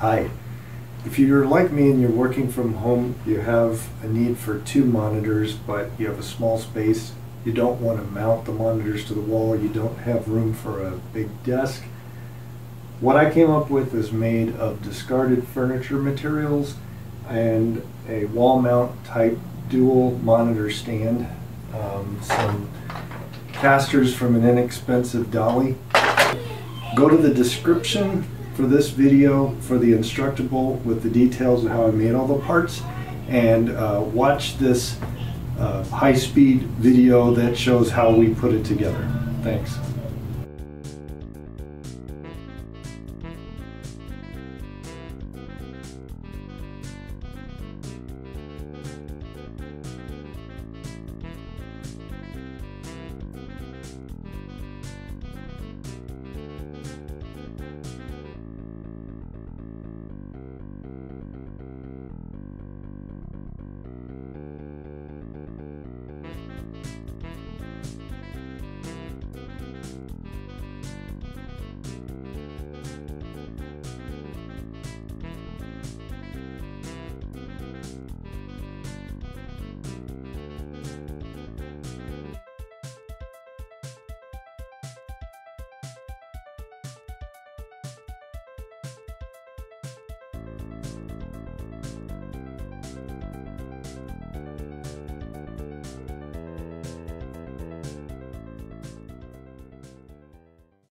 Hi. If you're like me and you're working from home, you have a need for two monitors, but you have a small space. You don't want to mount the monitors to the wall. You don't have room for a big desk. What I came up with is made of discarded furniture materials and a wall mount type dual monitor stand. Um, some casters from an inexpensive dolly. Go to the description for this video for the Instructable with the details of how I made all the parts and uh, watch this uh, high-speed video that shows how we put it together. Thanks.